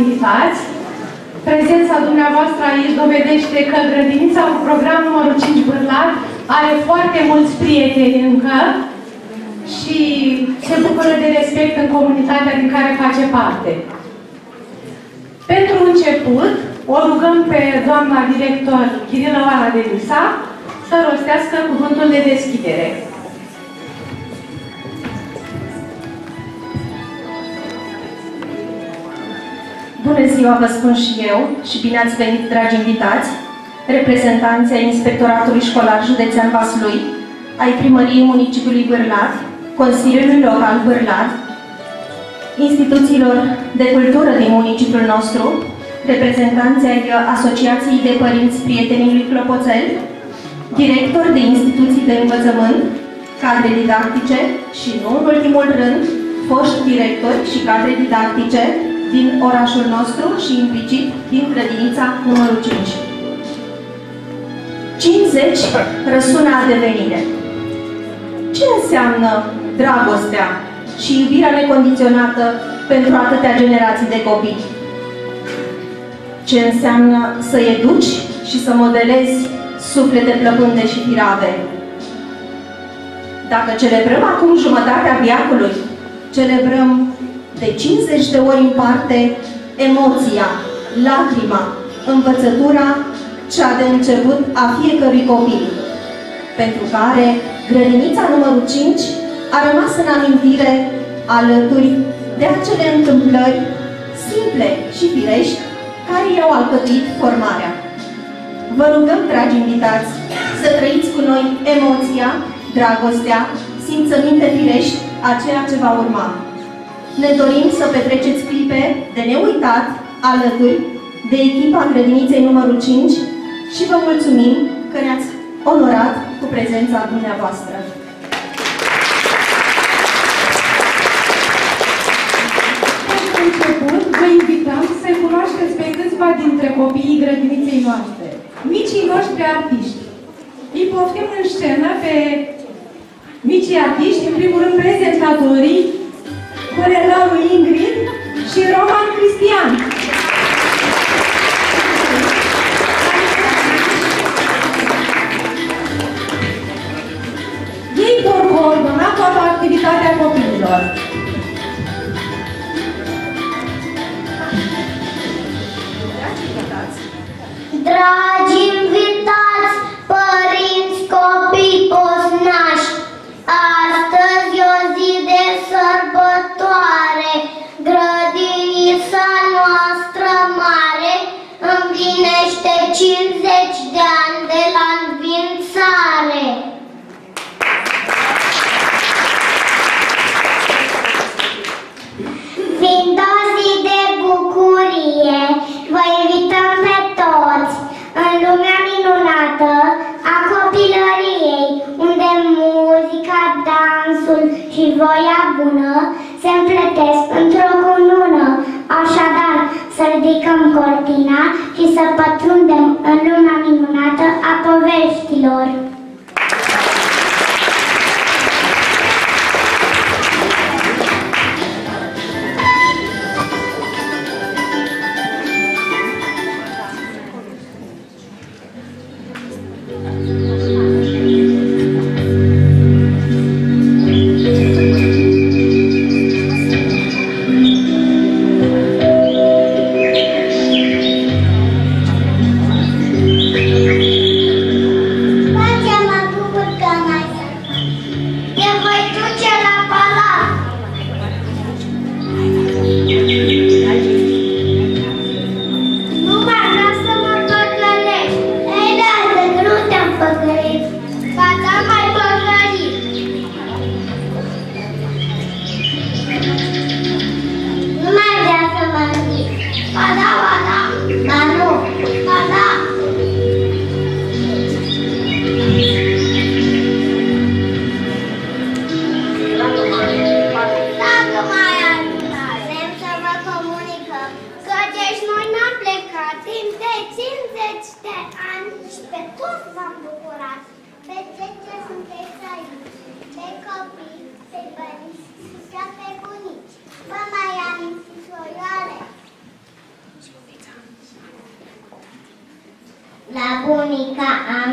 invitați. Prezența dumneavoastră aici dovedește că grădinița cu program numărul 5 Bârlat are foarte mulți prieteni încă și se bucură de respect în comunitatea din care face parte. Pentru început, o rugăm pe doamna director Chirilă Oana de Lisa să rostească cuvântul de deschidere. Bună ziua, vă spun și eu și bine ați venit, dragi invitați, reprezentanții ai Inspectoratului Școlar Județean Vaslui, ai Primăriei Municipiului Bârlat, Consiliului Local Bârlat, instituțiilor de cultură din municipiul nostru, reprezentanții ai Asociației de Părinți Prietenii lui Clopoțel, director de instituții de învățământ, cadre didactice și, nu în ultimul rând, foști directori și cadre didactice din orașul nostru și implicit din grădinița numărul 5. 50 răsună a devenire. Ce înseamnă dragostea și iubirea necondiționată pentru atâtea generații de copii? Ce înseamnă să educi și să modelezi suflete plăpânde și firave? Dacă celebrăm acum jumătatea viacului, celebrăm de 50 de ori în parte emoția, lacrima, învățătura, cea de început a fiecărui copil, pentru care grădinița numărul 5 a rămas în amintire alături de acele întâmplări simple și firești care i-au alcătuit formarea. Vă rugăm, dragi invitați, să trăiți cu noi emoția, dragostea, simțăminte firești a ceea ce va urma. Ne dorim să petreceți clipe de neuitat alături de echipa grădiniței numărul 5 și vă mulțumim că ne-ați onorat cu prezența dumneavoastră. Pentru început, vă invităm să cunoașteți pe câțiva dintre copiii grădiniței noastre, micii noștri artiști. Îi poftim în scenă pe micii artiști, în primul rând prezentatorii, Corelaru Ingrid și Roman Cristian. Bună se împletesc într-o cunună. Așadar, să ridicăm cortina și să pătrundem în lumea minunată a poveștilor.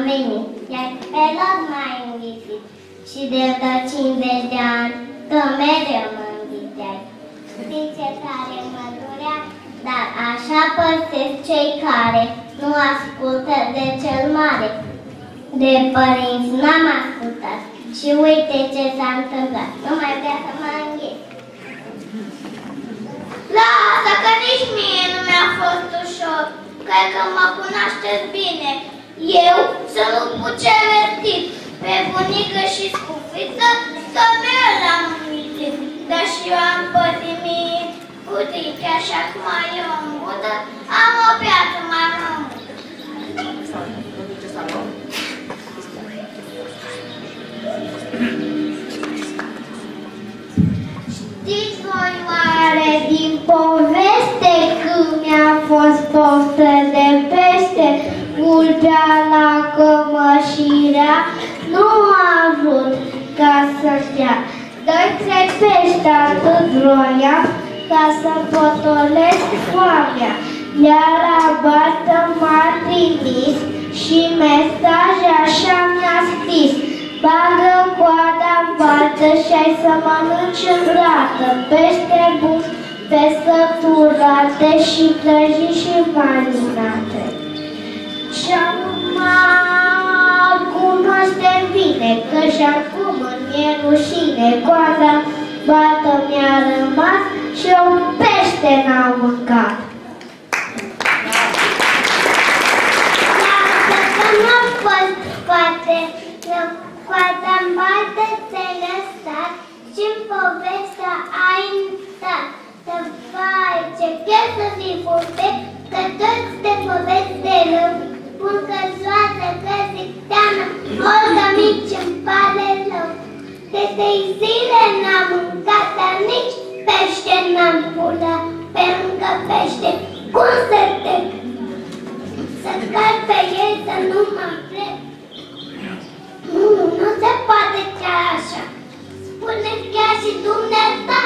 Mâinii, iar pe loc mai învisit. Și de 50 de ani, că mereu mă înviteai. Din ce tare mă durea, dar așa păstesc cei care nu ascultă de cel mare. De părinți n-am ascultat și uite ce s-a întâmplat. Nu mai vrea să mă îngheț. Lasă că nici mie nu mi-a fost ușor. Cred că mă cunoașteți bine. Eu sunt cu celestit, pe bunică și scufiță, să merg la mumițe. Dar și eu am pătimit, uite, așa cum ai eu în budă, am o piață mai mult. Știți voi oare din poveste când mi-a fost poftă de pește, vulpea la cămășirea nu a vrut ca să stea. Doi, trei pești atât vroia ca să potolesc foamea. Iar abată m-a trimis și mesaj așa mi-a scris. Bagă coada în baltă și ai să mănânci îndată Pește bun, pe săturate și prăji și marinate. Și mă cunoaște bine, că și acum îmi e rușine Coada baltă mi-a rămas și un pește n-am mâncat. Lasă că n-a fost foarte Coada în baltă ți-ai lăsat și-n povestea ai intrat. Să vai, ce chiar să fii foarte, că toți te povesti de rău. Spun că soată, că zic teană, Olga mici îmi pare rău. De trei zile n-am mâncat, dar nici pește n-am pulat. Pe lângă pește, cum să te... Să car pe ei să nu mă plec. Nu, nu se poate chiar așa. Spune-ți chiar și dumneata.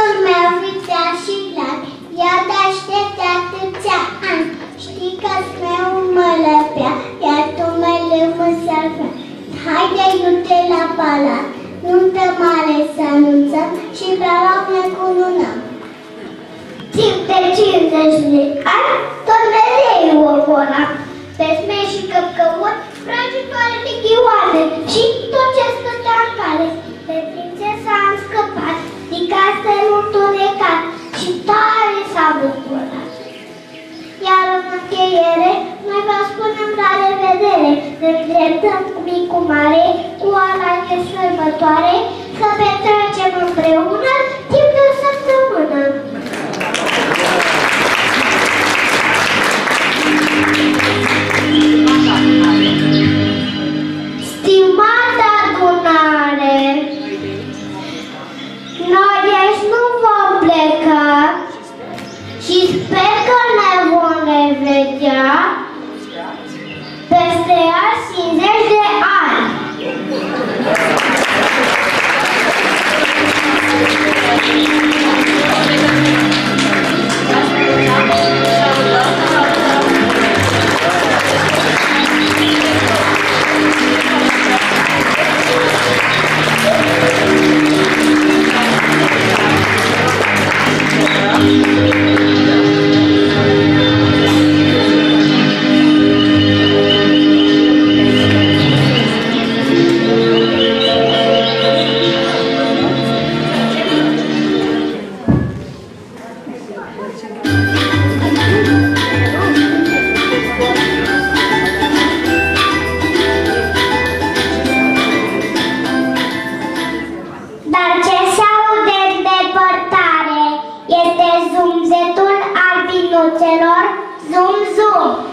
Sfințul meu vițea și lat, ea te aștept atâția ani. Știi că-ți meu mă lăpea, iar tu mă lămâsea Haide, du-te la palat, nuntă mare să anunțăm și proroc ne cununăm. Timp de 50 de ani, tot mereu o vola. Pesme și căpcăuri, prăjitoare de ghioane și tot ce stătea în cale. De prințesa am scăpat, din castelul tunecat și tare s-a bucurat. Iar în încheiere, noi vă spunem la revedere, ne îndreptăm cu micu mare, cu ala de sărbătoare, să petrecem împreună timp de o săptămână. celor Zoom Zoom.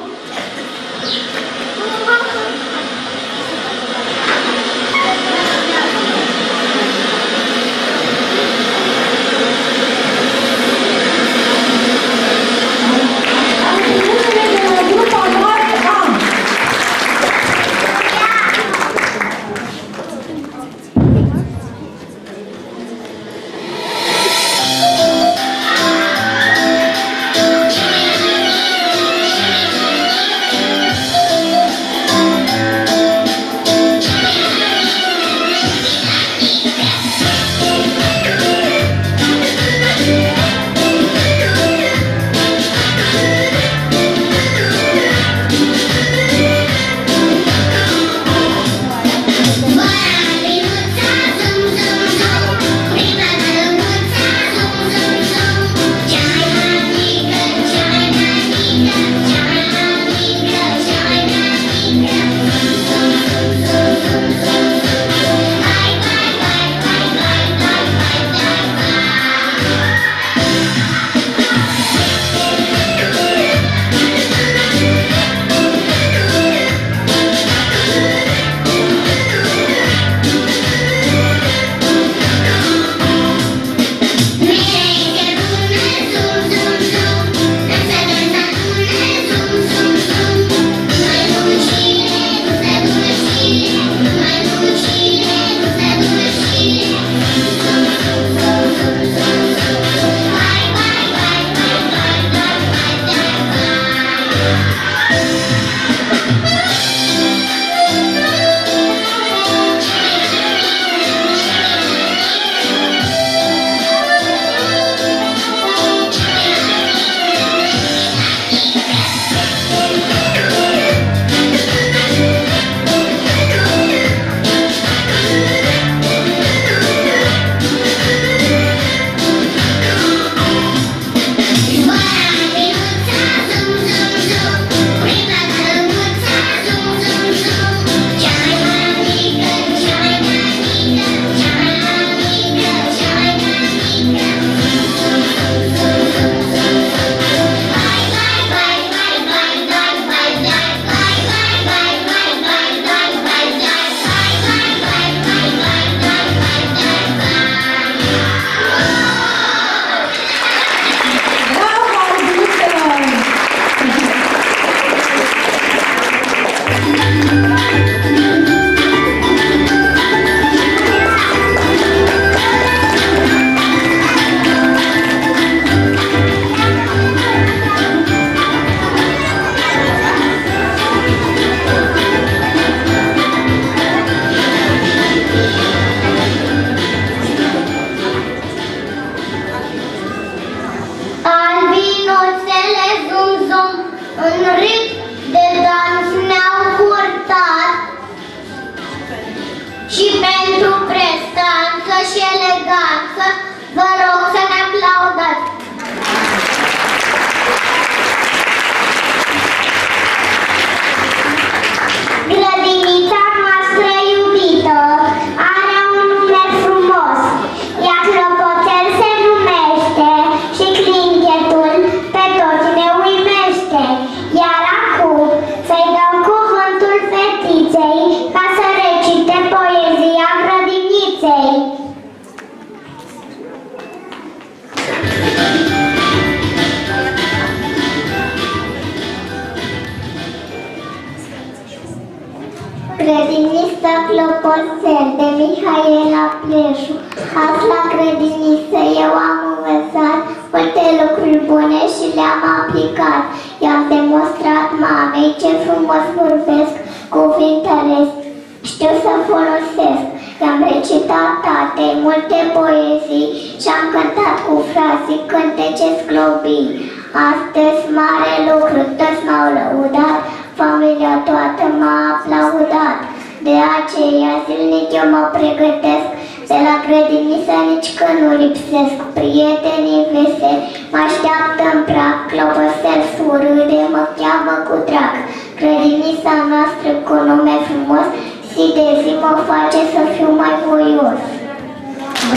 Aceea zilnic eu mă pregătesc, de la grădiniță nici că nu lipsesc. Prietenii veseli mă așteaptă în prag, clopoțel surâde, mă cheamă cu drag. Grădinița noastră cu nume frumos, zi de zi mă face să fiu mai voios.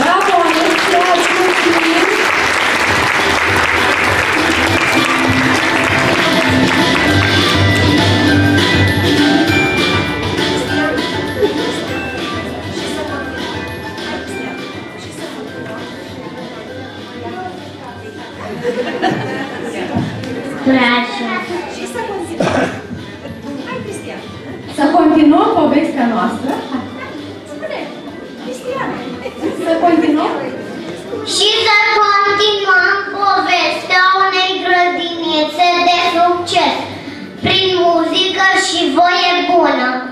Bravo, Alexia, îți mulțumim! Să continuăm povestea noastră. Să continuăm. Și să continuăm povestea unei grădinițe de succes, prin muzică și voie bună.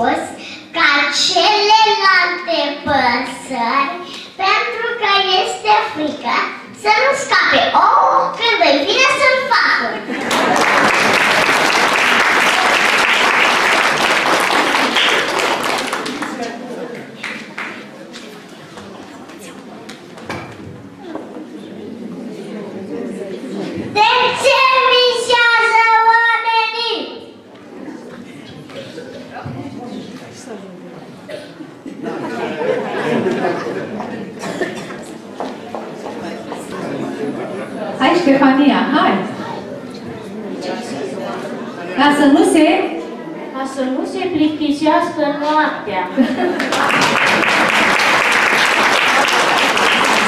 spus ca celelalte păsări pentru că este frică să nu scape ouă când îi vine să-l facă. liniștească noaptea.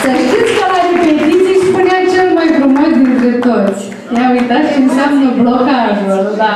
Să știți că la repetiții spunea cel mai frumos dintre toți. Ne-a uitat ce înseamnă blocajul, da.